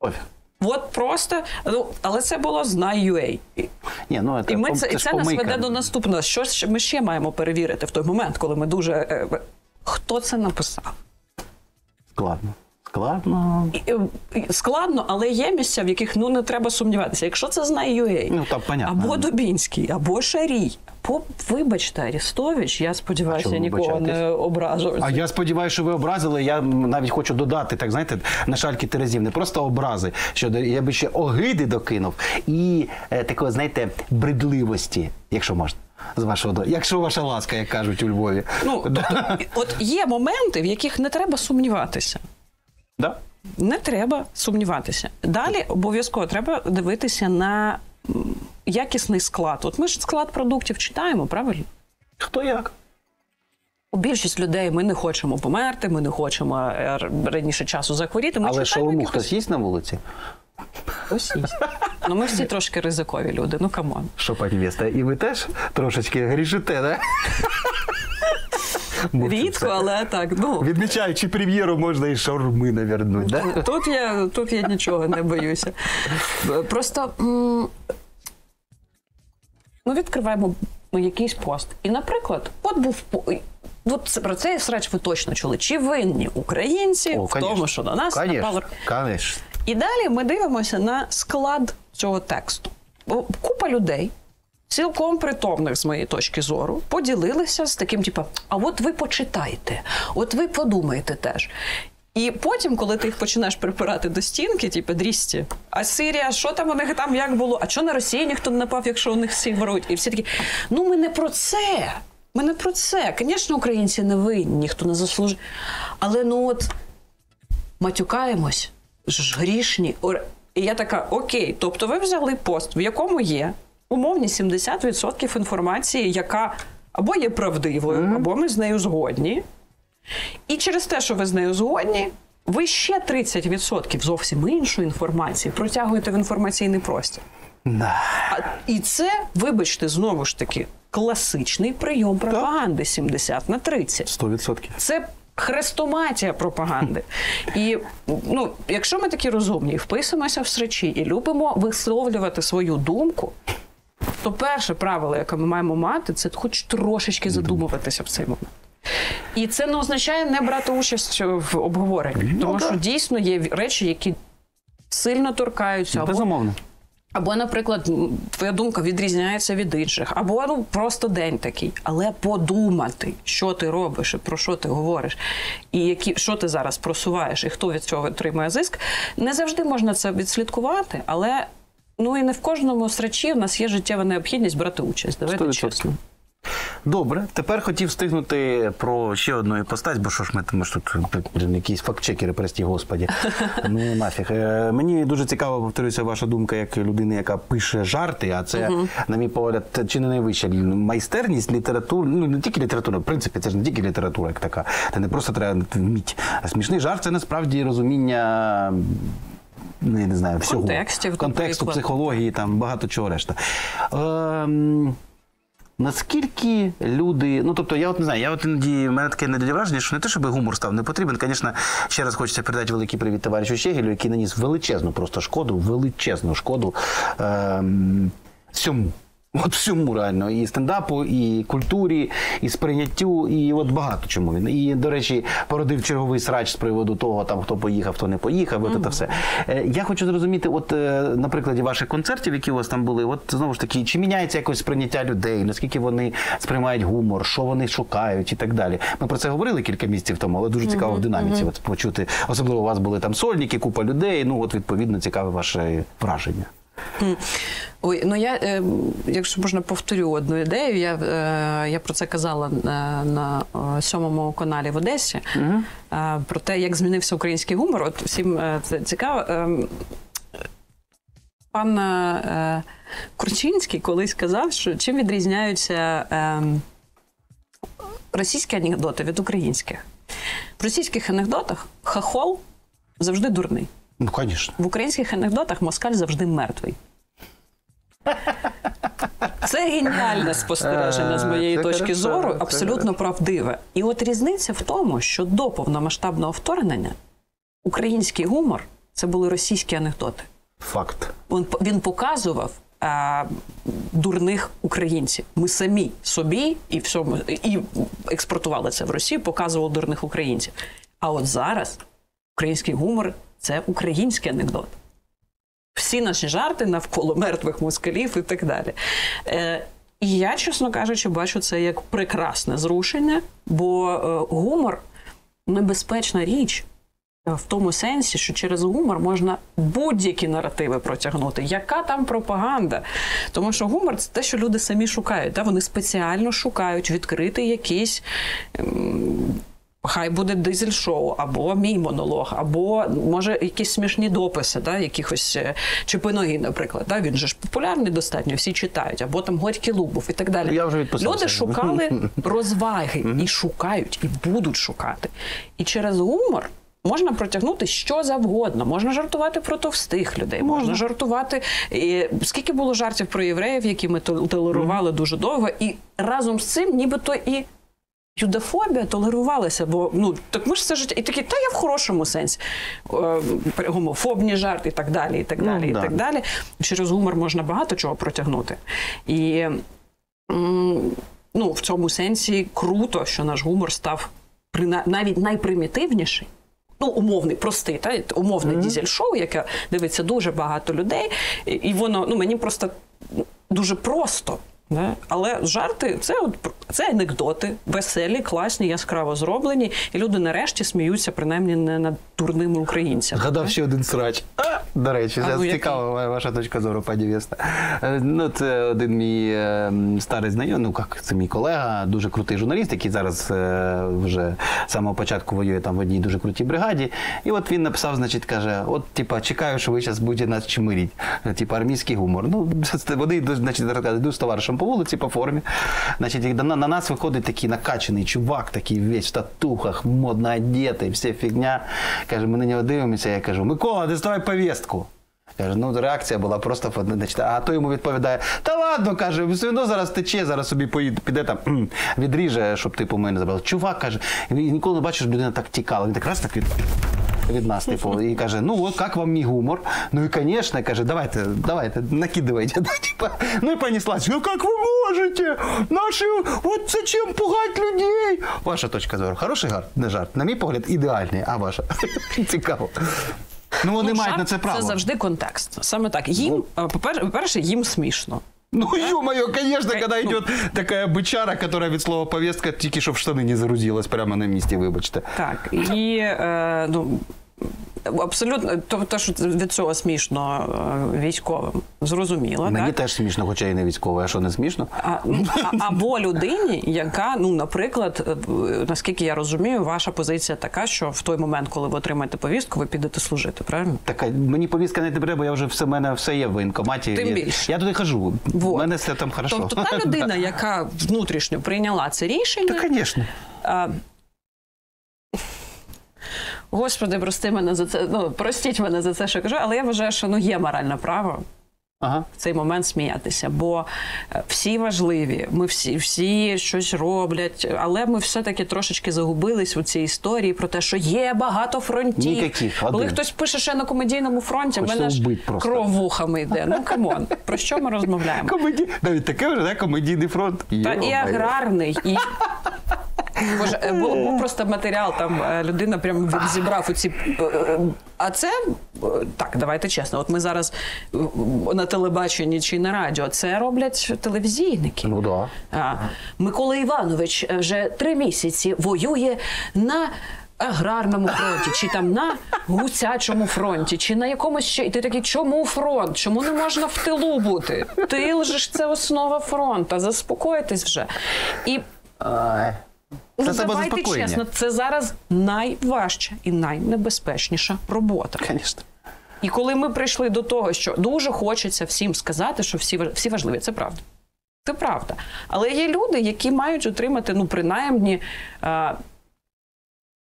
Ой. От просто, ну, але це було знай UA. І- Ні, ну, і ми це, це, це нас веде до наступного. Що ж ми ще маємо перевірити в той момент, коли ми дуже. е, Хто це написав? Складно. Складно. І, і складно, але є місця, в яких ну не треба сумніватися. Якщо це знає UA, Ну, там понятно. або Дубінський, або Шарій, або вибачте, Арістович, я сподіваюся, нікого не ображу. А я сподіваюся, що ви образили. Я навіть хочу додати, так знаєте, на шальки терезів, не просто образи, що я би ще огиди докинув і е, такої, знаєте, бредливості, якщо можна. З вашого до- якщо ваша ласка, як кажуть у Львові. Ну, тобто, от є моменти, в яких не треба сумніватися. Да? Не треба сумніватися. Далі обов'язково треба дивитися на якісний склад. От ми ж склад продуктів читаємо, правильно? Хто як? У більшість людей ми не хочемо померти, ми не хочемо е, раніше часу захворіти. Ми Але читаємо шаурму якихось- хтось їсть на вулиці? Ось є. Ну ми всі трошки ризикові люди. Ну come on. Що, пані Веста, і ви теж трошечки грішите, да? Рідко, але так. Ну Відмічаючи прем'єру, можна і шаурми навернуть, да? тут я тут я нічого не боюся. Просто м, ну, відкриваємо ну, якийсь пост. І, наприклад, от був От про це срач ви точно чули. Чи винні українці в тому, що на нас напало Конечно. І далі ми дивимося на склад цього тексту. Купа людей, цілком притомних, з моєї точки зору, поділилися з таким, типу, а от ви почитайте, от ви подумайте теж. І потім, коли ти їх починаєш припирати до стінки, типу, дрісті, а Сирія, що там у них там як було? А чого на Росії ніхто не напав, якщо у них всі ворують? І всі такі, ну ми не про це. Ми не про це. Звісно, українці не винні, ніхто не заслужив. Але ну от матюкаємось, ж грішні. І я така: окей, тобто ви взяли пост, в якому є умовні 70% інформації, яка або є правдивою, або ми з нею згодні. І через те, що ви з нею згодні, ви ще 30% зовсім іншої інформації протягуєте в інформаційний простір. Да. А, і це, вибачте, знову ж таки, класичний прийом пропаганди 70 на 30. 100%. Це хрестоматія пропаганди. І ну, якщо ми такі розумні, і вписуємося в срачі і любимо висловлювати свою думку, то перше правило, яке ми маємо мати, це хоч трошечки задумуватися в цей момент. І це не означає не брати участь в обговоренні, тому що дійсно є речі, які сильно торкаються або Безумовно. або, наприклад, твоя думка відрізняється від інших, або ну просто день такий. Але подумати, що ти робиш, і про що ти говориш, і які що ти зараз просуваєш, і хто від цього отримує зиск, не завжди можна це відслідкувати, але ну і не в кожному срачі в нас є життєва необхідність брати участь. Давайте 100%. чесно. Добре, тепер хотів встигнути про ще одну іпостась, бо що ж ми, ми ж тут якісь фактчекери, прості господі. Ну нафіг. Е, Мені дуже цікаво, повторюся, ваша думка як людини, яка пише жарти, а це, на мій погляд, чи не найвища майстерність літератури, ну не тільки література, в принципі, це ж не тільки література, як така. Це не просто треба вміти. А смішний жарт це насправді розуміння. Ну, я не знаю, всього. Контекстів, контексту, психології, там багато чого решта. Е, Наскільки люди, ну тобто, я от не знаю, я от іноді в мене таке іноді враження, що не те, щоб гумор став не потрібен. Звісно, ще раз хочеться передати великий привіт товаришу Щегелю, який наніс величезну просто шкоду, величезну шкоду е, всьому. От всьому реально, і стендапу, і культурі, і сприйняттю, і от багато чому він. І, до речі, породив черговий срач з приводу того, там хто поїхав, хто не поїхав, от це все. Е, Я хочу зрозуміти, от е, на прикладі ваших концертів, які у вас там були, от знову ж таки, чи міняється якось сприйняття людей, наскільки вони сприймають гумор, що вони шукають і так далі. Ми про це говорили кілька місяців тому, але дуже цікаво в динаміці от почути. Особливо у вас були там сольники, купа людей. Ну от відповідно цікаве ваше враження. Ой, ну я, е, якщо можна, повторю одну ідею. Я, е, я про це казала на, на е, сьомому каналі в Одесі. Е, про те, як змінився український гумор. От всім е, це цікаво. Е, пан е, Курчинський колись казав, що чим відрізняються е, російські анекдоти від українських. В російських анекдотах хахол завжди дурний. Ну, звісно. В українських анекдотах москаль завжди мертвий. Це геніальне спостереження з моєї Це точки хорошо, зору, абсолютно правдиве. І от різниця в тому, що до повномасштабного вторгнення український гумор це були російські анекдоти. Факт. Він, він показував а, дурних українців. Ми самі собі і всьому і експортували це в Росію, показували дурних українців. А от зараз Український гумор це український анекдот. Всі наші жарти навколо мертвих москалів і так далі. Е, і я, чесно кажучи, бачу це як прекрасне зрушення, бо е, гумор небезпечна річ. В тому сенсі, що через гумор можна будь-які наративи протягнути. Яка там пропаганда? Тому що гумор це те, що люди самі шукають. Та? Вони спеціально шукають відкрити якийсь. ем, Хай буде дизель-шоу, або мій монолог, або може якісь смішні дописи, да, якихось е, Чепиногі, наприклад. Да, він же ж популярний достатньо, всі читають, або там Горький Лубов і так далі. Я вже. Люди шукали розваги і шукають, і будуть шукати. І через гумор. Можна протягнути що завгодно. Можна жартувати про товстих людей, можна, жартувати. І скільки було жартів про євреїв, які ми тол- толерували дуже довго, і разом з цим, нібито і юдофобія толерувалася, бо ну так ми ж все життя і такі, та я в хорошому сенсі. Е, гомофобні жарти і так далі, і так Ну, і да. так далі. Через гумор можна багато чого протягнути. І ну, в цьому сенсі круто, що наш гумор став навіть найпримітивніший. Ну, умовний, простий, та умовне дізель-шоу, яке дивиться дуже багато людей, і, і воно ну мені просто дуже просто. Да? Але жарти це от це анекдоти, веселі, класні, яскраво зроблені, і люди нарешті сміються, принаймні не над дурними українцями. Гадав ще один срач. А, до речі, А, це ну, який? цікава ваша точка зору, пані Веста. Е, Ну, це один мій е, старий знайомий, ну як це мій колега, дуже крутий журналіст, який зараз е, вже з самого початку воює там в одній дуже крутій бригаді. І от він написав, значить, каже: от, типа, чекаю, що ви зараз будете нас чмиріть. Типа армійський гумор. Ну, вони значить, йду з товаришем по вулиці, по формі. Значить, на, на нас виходить такий накачаний чувак, такий весь в татухах, модно одетий, вся фігня. Каже, ми на нього дивимося, я кажу, Микола, доставай повістку. Каже, ну реакція була просто значить, а той йому відповідає: Та ладно, каже, все одно зараз тече, зараз собі поїде, піде там відріже, щоб типу мене забрали. Чувак каже, і ніколи не бачиш, людина так тікала. Він так раз так від, від нас, типу, і каже: ну от як вам мій гумор? Ну і звісно, каже, давайте, давайте, накидывайте. Ну і понеслась. Ну як ви можете? Наші, от зачем пугать людей? Ваша точка зору. Хороший жарт? Не жарт. На мій погляд, ідеальний, а ваша? Цікаво. Ну, вони Ну, мають на це право. Це завжди контекст. Саме так. Їм, е, по-перше, їм смішно. Ну, ё-моё, конечно, Э, когда ну. идет такая бычара, которая від слова повестка тільки що в штани не загрузилась прямо на місці, вибачте. Так. І е, ну, абсолютно, тобто, що від цього смішно е, військовим. Зрозуміло. Мені так? теж смішно, хоча і не військове, а що не смішно? А, а- або людині, яка, ну, наприклад, е, наскільки я розумію, ваша позиція така, що в той момент, коли ви отримаєте повістку, ви підете служити, правильно? Така, мені повістка не треба, я вже все, в мене все є в воєнкоматі. Тим більше. я туди хожу. У Вот. мене все там хорошо. Тобто та людина, яка внутрішньо прийняла це рішення, Та, звісно. Господи, прости мене за це. Ну, простіть мене за це, що кажу, але я вважаю, що ну є моральне право Ага. в цей момент сміятися, бо е, всі важливі, ми всі, всі щось роблять, але ми все-таки трошечки загубились у цій історії про те, що є багато фронтів. Ніяких, Коли хтось пише ще на комедійному фронті, в мене ж кров вухами йде. Ну come on, про що ми розмовляємо? Комеді... Навіть таке вже, да? комедійний фронт. Та і аграрний, і. Боже, е, був, був просто матеріал, там е, людина прям від- зібрав оці. е, е, А це е, так, давайте чесно. От ми зараз е, на телебаченні чи на радіо це роблять телевізійники. Ну да. А, Микола Іванович е, вже три місяці воює на аграрному фронті, чи там на гусячому фронті, чи на якомусь ще. І ти такий, чому фронт? Чому не можна в тилу бути? Тил же ж це основа фронту. Заспокойтесь вже. І ну, себе давайте чесно, це зараз найважча і найнебезпечніша робота. Звісно. І коли ми прийшли до того, що дуже хочеться всім сказати, що всі всі важливі, це правда. Це правда. Але є люди, які мають отримати, ну, принаймні,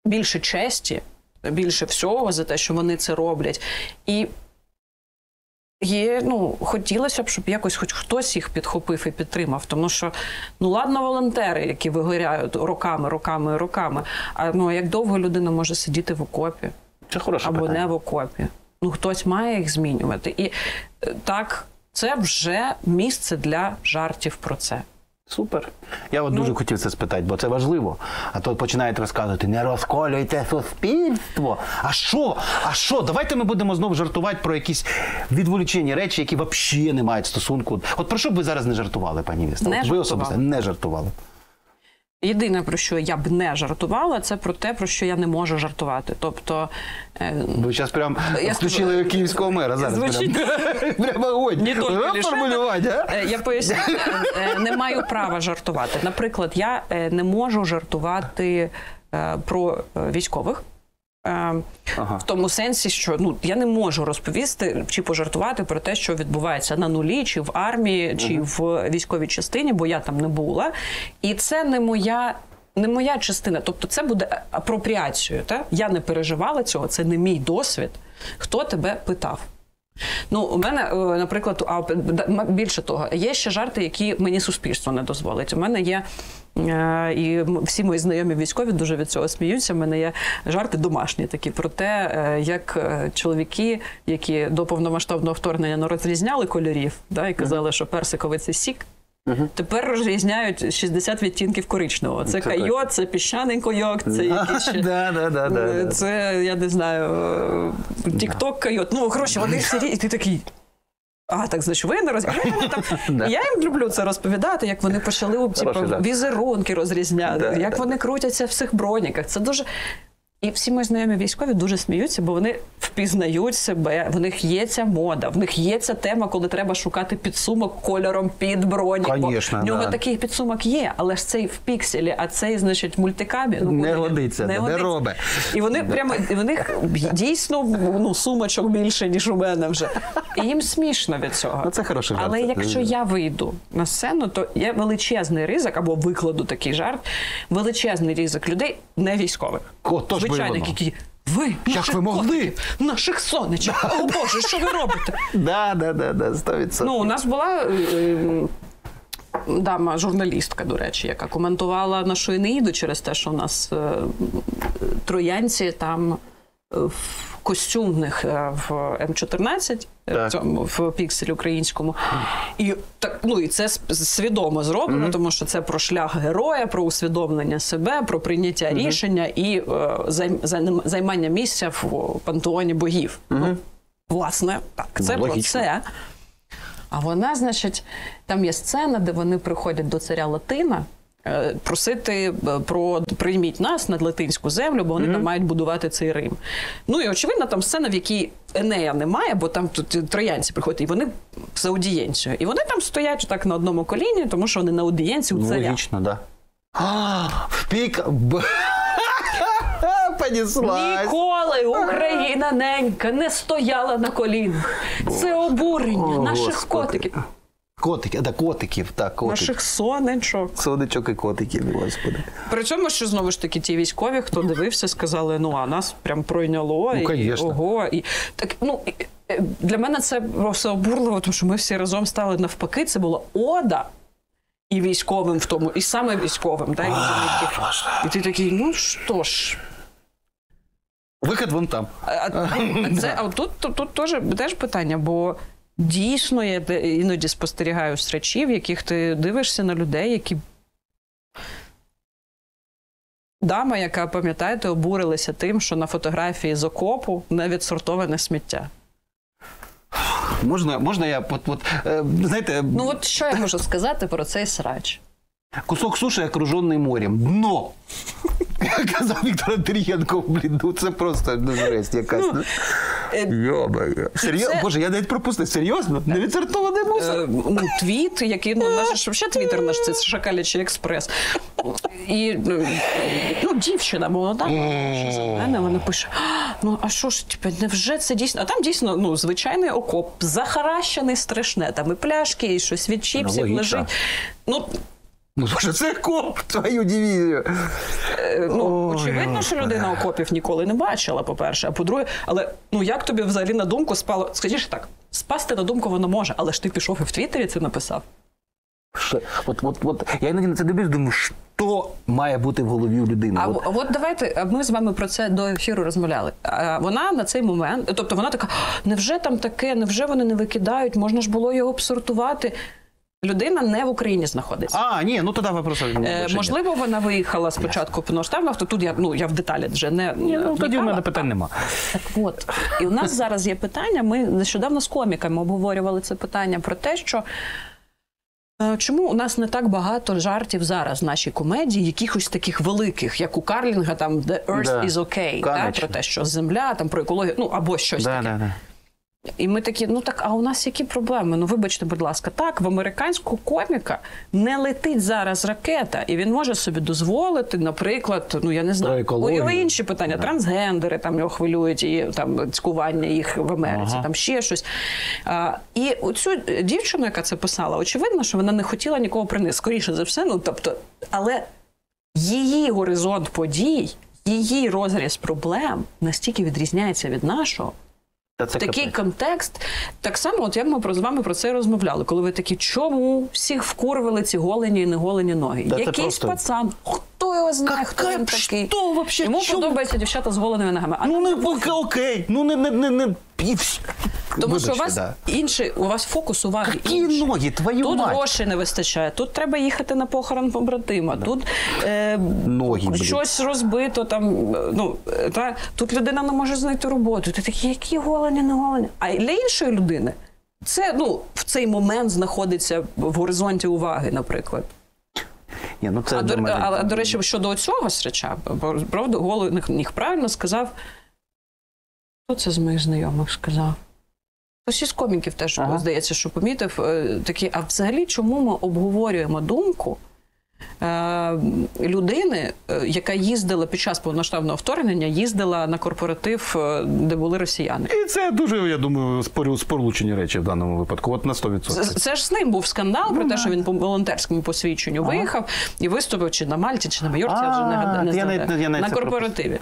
більше честі, більше всього за те, що вони це роблять. І є, ну, хотілося б, щоб якось хоч хтось їх підхопив і підтримав. Тому що, ну, ладно, волонтери, які вигоряють роками, роками, роками. А ну, як довго людина може сидіти в окопі? Це хороше або питання. не в окопі. Ну, хтось має їх змінювати. І е, так, це вже місце для жартів про це. Супер. Я от дуже хотів це спитати, бо це важливо. А то починають розказувати, не розколюйте суспільство. А що? А що? Давайте ми будемо знову жартувати про якісь відволічені речі, які взагалі не мають стосунку. От про що б ви зараз не жартували, пані Віста? Не ви особисто не жартували. Єдине, про що я б не жартувала, це про те, про що я не можу жартувати. Тобто, е, Ви зараз прям Я включили скажу, київського мера. Зараз звучить- прям, прямо. Формулювання. Е, Я поясню, Е, не маю права жартувати. Наприклад, я не можу жартувати про військових. Е, Ага. В тому сенсі, що ну я не можу розповісти чи пожартувати про те, що відбувається на нулі, чи в армії, чи в військовій частині, бо я там не була. І це не моя. Не моя частина, тобто це буде апропріацією. Та? Я не переживала цього, це не мій досвід. Хто тебе питав? Ну, у мене, е, наприклад, більше того, є ще жарти, які мені суспільство не дозволить. У мене є. Е, І всі мої знайомі військові дуже від цього сміються. У мене є жарти домашні такі про те, е, як е, чоловіки, які до повномасштабного вторгнення не розрізняли кольорів, да, і казали, що персиковий це сік. Тепер розрізняють 60 відтінків коричневого. Це Це так. це піщаний койок, це якісь Да, да, да, да. Це, я не знаю, Тікток койот. Ну, коротше, вони всі ти такий. А, так значить, ви не. Да. Я їм люблю це розповідати, як вони почали типу, візерунки розрізняти, як вони крутяться в цих броніках. Це дуже. І всі мої знайомі військові дуже сміються, бо вони впізнають себе. В них є ця мода, в них є ця тема, коли треба шукати підсумок кольором під бронік. Бо в нього да. такий підсумок є, але ж цей в пікселі, а цей, значить, мультикабі. Ну, Не годиться, не робить. І вони прямо в них дійсно ну, сумочок більше, ніж у мене вже. І їм смішно від цього. Ну, це хороший жарт. Але якщо я вийду на сцену, то є величезний ризик або викладу такий жарт, величезний ризик людей не військових. Ко- то ж який. Ви Як ви могли? котиків, наших сонечок. О Боже, що ви робите? Да, да, да, да, 100%. Ну, у нас була. е, Дама, журналістка, до речі, яка коментувала нашу Енеїду через те, що у нас е, троянці там е, в костюмних е, в М14, е, Так. в цьому в пікселі українському. І так, ну і це свідомо зроблено, тому що це про шлях героя, про усвідомлення себе, про прийняття рішення і е, займ- займ- займання місця в пантеоні богів. Ну, власне, так, це Ну, про це. А вона, значить, там є сцена, де вони приходять до царя Латина. Е, Просити е, про прийміть нас на латинську землю, бо вони там мають будувати цей Рим. Ну і очевидно, там сцена, в якій Енея немає, бо там тут троянці приходять, і вони з аудієнцією. І вони там стоять так на одному коліні, тому що вони на аудієнції у Ну, царя. логічно, да. А, в пік. Понеслась. Ніколи Україна ненька не стояла на колінах. Це обурення О, наших Господи. котиків, Котики, да, котиків, так, котиків. наших сонечок. Сонечок і котиків, господи. При цьому, що знову ж таки, ті військові, хто дивився, сказали: ну а нас прям пройняло Ну, і ого. І так ну е, для мене це просто обурливо, тому що ми всі разом стали навпаки. Це була ода. І військовим в тому, і саме військовим, да, і, людям, які- і ти такий, ну що ж, Вихід вон там. а, а це а тут, тут, тут теж, теж питання, бо дійсно я іноді спостерігаю срачі, в яких ти дивишся на людей, які. Дама, яка, пам'ятаєте, обурилася тим, що на фотографії з окопу не відсортоване сміття. Можна, можна я, от, от, е, знаєте, Ну от що я можу сказати про цей срач? Кусок суші, окружений морем. Дно. Казав Віктор Андрієнко, блін, ну це просто ну, жесть якась. Ну, Йо-моє. Серйозно? це- Боже, я навіть пропустив. Серйозно? Невідсортований мусор? Е, ну, твіт, який ну, наш ж взагалі твіттер наш це Шакалячий експрес. І ну, ну, дівчина молода, що за мене вона пише: «А, ну а що ж, типу, невже це дійсно? А там дійсно ну, звичайний окоп, захаращений страшне, там і пляшки, і щось від чіпсів логічно. лежить. Ну, Ну, боже, це коп, твою дивізію. е, ну Ой, очевидно, що людина окопів ніколи не бачила, по-перше. А по-друге, але ну як тобі взагалі на думку спало? Скажіш так, спасти на думку воно може, але ж ти пішов і в Твіттері це написав. Що? От, от, от, я іноді на це дивлюсь, думаю, що має бути в голові у людини? А От, от. от давайте ми з вами про це до ефіру розмовляли. Вона на цей момент, тобто вона така: невже там таке, невже вони не викидають? Можна ж було його б сортувати. Людина не в Україні знаходиться. А, ні, ну тоді вопрос. Е, можливо, вона виїхала спочатку повноштабно, то тут я ну я в деталі вже не Ні, ну тоді в мене питань нема. Так от, і у нас зараз є питання. Ми нещодавно з коміками обговорювали це питання про те, що. е, Чому у нас не так багато жартів зараз в нашій комедії, якихось таких великих, як у Карлінга, там The Earth Да. is okay, Конечно. про те, що земля, там про екологію, ну або щось Да, таке. І ми такі, ну так, а у нас які проблеми? Ну вибачте, будь ласка, так, в американського коміка не летить зараз ракета, і він може собі дозволити, наприклад, ну я не знаю, о, інші питання, трансгендери там його хвилюють, і там цькування їх в Америці, Ага. там ще щось. А, і оцю дівчину, яка це писала, очевидно, що вона не хотіла нікого принести. Скоріше за все, ну тобто, але її горизонт подій, її розріз проблем настільки відрізняється від нашого. Такий капець. контекст. Так само, от як ми про з вами про це розмовляли, коли ви такі, чому всіх вкурвили ці голені і неголені ноги? Да, Якийсь просто- пацан, хто його знає, хто він такий? що вообще? Йому Чому? подобаються дівчата з голеними ногами. А Ну не поки окей. Ну не не не не і всі. тому що у вас да. інший, у вас фокус уваги. Які інший. ноги, твою Тут мать. грошей не вистачає, тут треба їхати на похорон побратима, тут е, Ноги, блін. щось розбито, там, ну, та, тут людина не може знайти роботу. Ти такий, які голені, не голені. А для іншої людини це ну, в цей момент знаходиться в горизонті уваги, наприклад. Ні, ну це А до, мене- а, до речі, щодо цього срача, бо, правда, Голених ніг правильно сказав. Хто це з моїх знайомих сказав? Хтось із коміків теж Ага. здається, що помітив е, такі. А взагалі, чому ми обговорюємо думку е, людини, е, яка їздила під час повноштабного вторгнення, їздила на корпоратив, е, де були росіяни? І це дуже, я думаю, спорю- спорлучені речі в даному випадку. От на 100%. Це, це ж з ним був скандал про те, що він по волонтерському посвідченню виїхав і виступив чи на Мальті, чи на Майорці, я вже не, А, не я знаю, навіть- я навіть на корпоративі.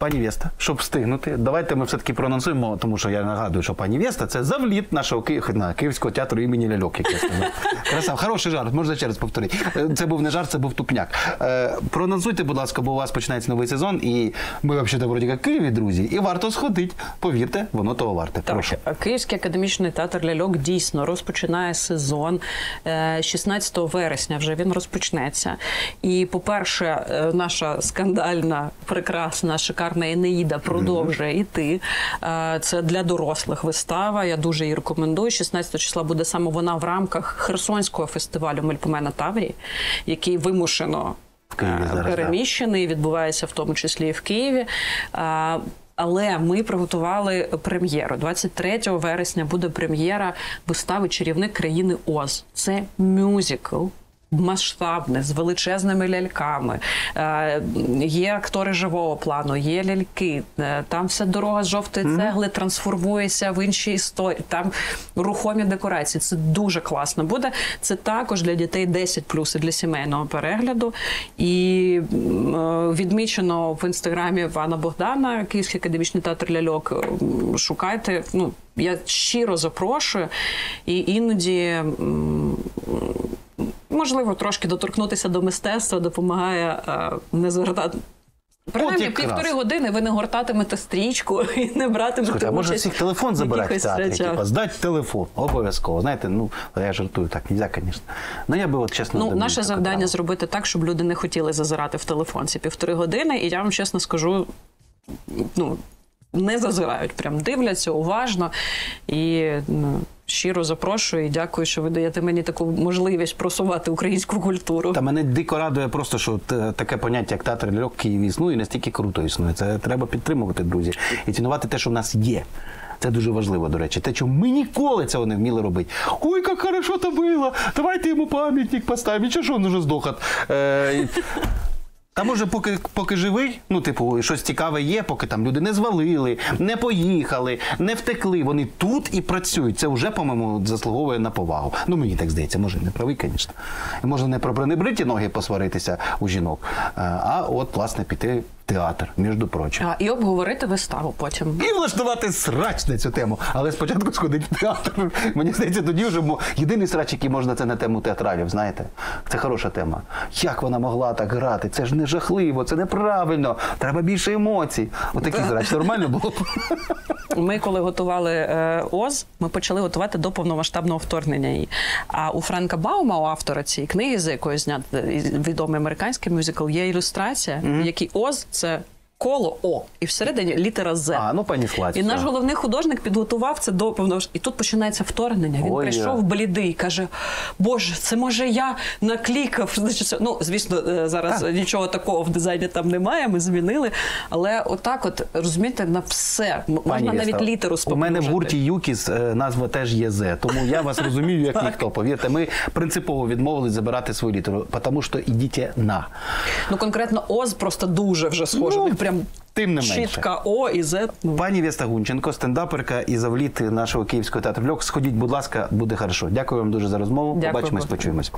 Пані Веста, щоб встигнути, давайте ми все-таки проанонсуємо, тому що я нагадую, що пані Веста це завліт нашого Ки... на, Київського театру імені Ляльок, як я сказав. Красав, хороший жарт, можна ще раз повторити. Е, Це був не жарт, це був тупняк. Е, проанонсуйте, будь ласка, бо у вас починається новий сезон, і ми взагалі вроді як Києві, друзі, і варто сходити. Повірте, воно того варте. Прошу. Київський академічний театр ляльок дійсно розпочинає сезон Е, 16 вересня. Вже він розпочнеться. І, по-перше, е, наша скандальна, прекрасна, шикарна Енеїда продовжує йти. Е, Це для дорослих вистава. Я дуже її рекомендую. 16 числа буде саме вона в рамках Херсонського фестивалю Мельпомена Таврії, який вимушено е, зараз, переміщений, відбувається в тому числі і в Києві. Але ми приготували прем'єру. 23 вересня буде прем'єра вистави Чарівник країни Оз. Це мюзикл. Масштабне з величезними ляльками, Е, є актори живого плану, є ляльки. Е, Там вся дорога з жовтої цегли трансформується в інші історії. Там рухомі декорації. Це дуже класно буде. Це також для дітей 10 плюс і для сімейного перегляду. І е, відмічено в інстаграмі Вана Богдана, Київський академічний театр ляльок. Шукайте. Ну я щиро запрошую. І іноді. Можливо, трошки доторкнутися до мистецтва допомагає е, не звертати. Принаймні, півтори години ви не гортатимете стрічку і не братимете Слухайте, а може всіх телефон забирати в театрі? Типа, здати телефон, обов'язково. Знаєте, ну я жартую, так нельзя, звісно. Ну я би от чесно. Ну, наше завдання право. зробити так, щоб люди не хотіли зазирати в телефон ці півтори години. І я вам чесно скажу, ну не зазирають, прям дивляться уважно і ну, щиро запрошую. І дякую, що ви даєте мені таку можливість просувати українську культуру. Та мене дико радує просто, що таке поняття, як театр в існує, і настільки круто існує. Це треба підтримувати, друзі, і цінувати те, що в нас є. Це дуже важливо, до речі. Те, чому ми ніколи цього не вміли робити. Ой, як хорошо то було! Давайте йому пам'ятник поставимо. Чого ж він уже здох? Та може, поки, поки живий, ну, типу, щось цікаве є, поки там люди не звалили, не поїхали, не втекли. Вони тут і працюють. Це вже, по-моєму, заслуговує на повагу. Ну, мені так здається, може, не правий, звісно. Можна не про пренебриті ноги посваритися у жінок, е, а от, власне, піти театр, між прочим. А, і обговорити виставу потім. І влаштувати срач на цю тему. Але спочатку сходить в театр. Мені здається, тоді вже єдиний срач, який можна це на тему театралів, знаєте. Це хороша тема. Як вона могла так грати? Це ж не жахливо, це неправильно. Треба більше емоцій. Отакий срач нормально було б. Ми, коли готували е, ОЗ, ми почали готувати до повномасштабного вторгнення її. А у Френка Баума, у автора цієї книги, з якої знят відомий американський мюзикл, є ілюстрація, в якій ОЗ це коло О, і всередині літера З. А, ну пані Слаць. І наш головний художник підготував це до повного і тут починається вторгнення. Він Ой, прийшов я. блідий, каже: Боже, це може я наклікав. Ну звісно, е, зараз нічого такого в дизайні там немає. Ми змінили. Але отак, от розумієте, на все можна Пані навіть Вєста, літеру У мене в гурті Юкіс е, назва теж є З. Тому я вас розумію, як ніхто. Повірте, ми принципово відмовились забирати свою літеру, тому що ідіть на. Ну конкретно Оз просто дуже вже схоже. Ну, прям тим не менше. чітка О і З. Ну. Пані Веста Гунченко, стендаперка і завліт нашого київського театру Льок. Сходіть, будь ласка, буде хорошо. Дякую вам дуже за розмову. Дякую, Побачимось, почуємось.